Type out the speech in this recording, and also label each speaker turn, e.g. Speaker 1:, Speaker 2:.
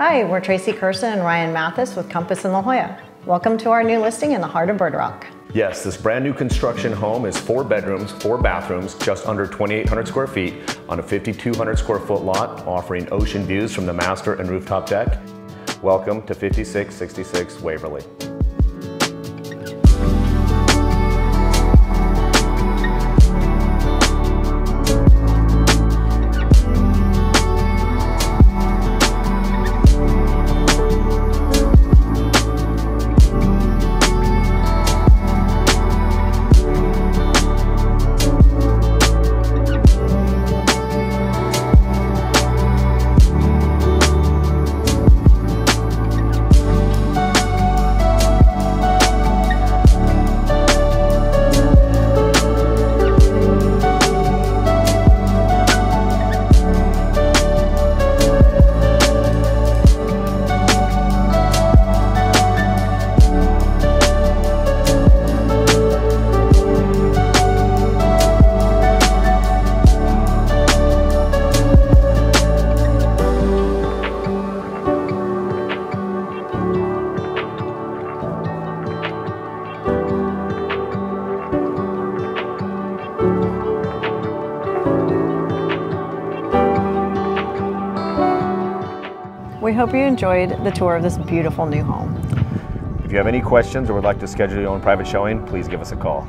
Speaker 1: Hi, we're Tracie Kersen and Ryan Mathis with Compass in La Jolla. Welcome to our new listing in the heart of Bird Rock.
Speaker 2: Yes, this brand new construction home is four bedrooms, four bathrooms, just under 2,800 square feet on a 5,200 square foot lot, offering ocean views from the master and rooftop deck. Welcome to 5666 Waverly.
Speaker 1: We hope you enjoyed the tour of this beautiful new home.
Speaker 2: If you have any questions or would like to schedule your own private showing, please give us a call.